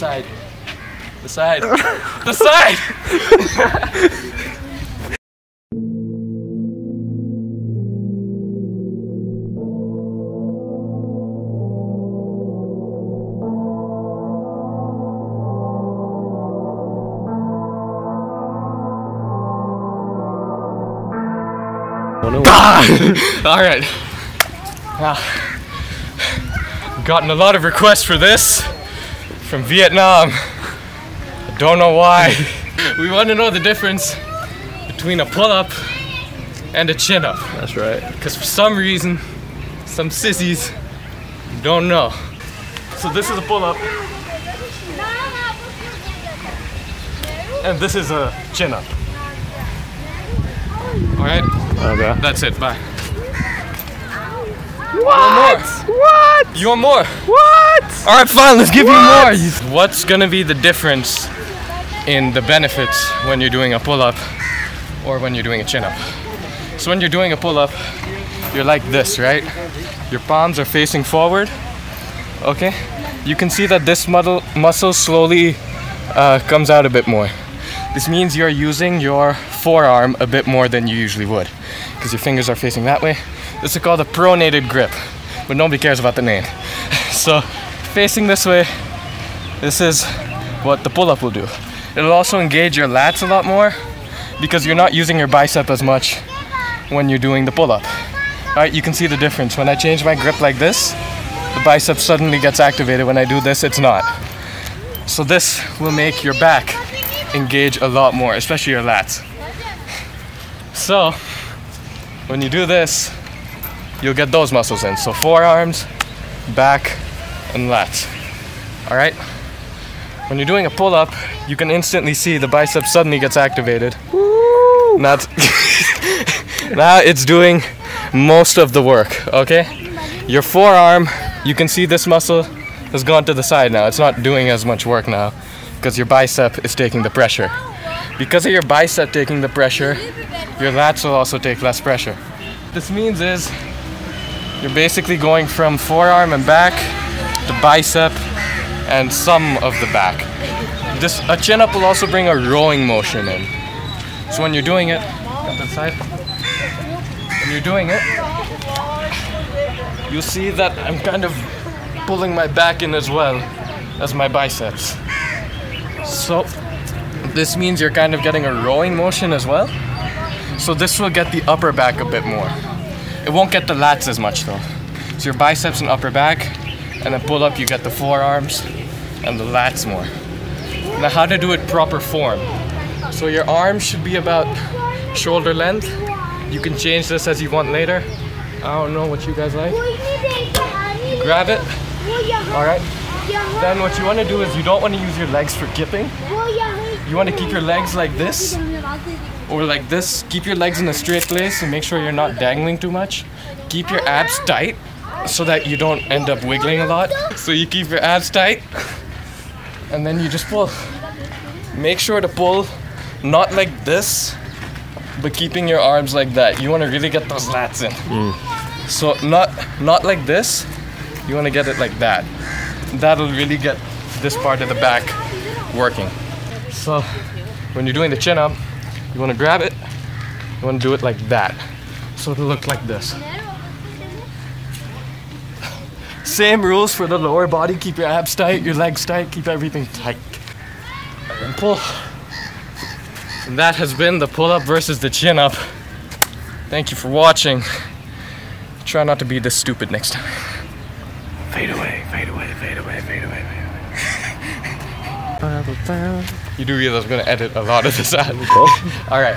side. The side. the side! All right. Now, gotten a lot of requests for this from Vietnam. I don't know why. we want to know the difference between a pull-up and a chin-up. That's right. Because for some reason, some sissies don't know. So this is a pull-up, and this is a chin-up. All right, Okay. that's it. Bye. What? What? You want more? What? All right, fine. Let's give What? you more. What's gonna be the difference in the benefits when you're doing a pull-up or when you're doing a chin-up? So when you're doing a pull-up, you're like this, right? Your palms are facing forward. Okay. You can see that this muscle muscle slowly uh, comes out a bit more. This means you're using your forearm a bit more than you usually would, because your fingers are facing that way. This is called a pronated grip, but nobody cares about the name. So, facing this way, this is what the pull-up will do. It'll also engage your lats a lot more because you're not using your bicep as much when you're doing the pull-up. Alright, you can see the difference. When I change my grip like this, the bicep suddenly gets activated. When I do this, it's not. So this will make your back engage a lot more, especially your lats. So, when you do this, you'll get those muscles in. So forearms, back, and lats. All right? When you're doing a pull-up, you can instantly see the bicep suddenly gets activated. Now it's, now it's doing most of the work, okay? Your forearm, you can see this muscle has gone to the side now. It's not doing as much work now because your bicep is taking the pressure. Because of your bicep taking the pressure, your lats will also take less pressure. This means is you're basically going from forearm and back bicep and some of the back. This a chin up will also bring a rowing motion in. So when you're doing it, got that side. When you're doing it, you'll see that I'm kind of pulling my back in as well as my biceps. So this means you're kind of getting a rowing motion as well. So this will get the upper back a bit more. It won't get the lats as much though. So your biceps and upper back, and a pull up, you get the forearms and the lats more. Now, how to do it proper form. So your arms should be about shoulder length. You can change this as you want later. I don't know what you guys like. Grab it. All right. Then what you want to do is you don't want to use your legs for kipping. You want to keep your legs like this or like this. Keep your legs in a straight place and make sure you're not dangling too much. Keep your abs tight so that you don't end up wiggling a lot. So you keep your abs tight and then you just pull. Make sure to pull not like this, but keeping your arms like that. You want to really get those lats in. Mm. So not not like this. You want to get it like that. That'll really get this part of the back working. So when you're doing the chin up, you want to grab it. You want to do it like that. So it'll look like this. Same rules for the lower body. Keep your abs tight, your legs tight, keep everything tight. And pull. And that has been the pull up versus the chin up. Thank you for watching. Try not to be this stupid next time. Fade away, fade away, fade away, fade away, fade away. You do realize I'm gonna edit a lot of this out. Alright.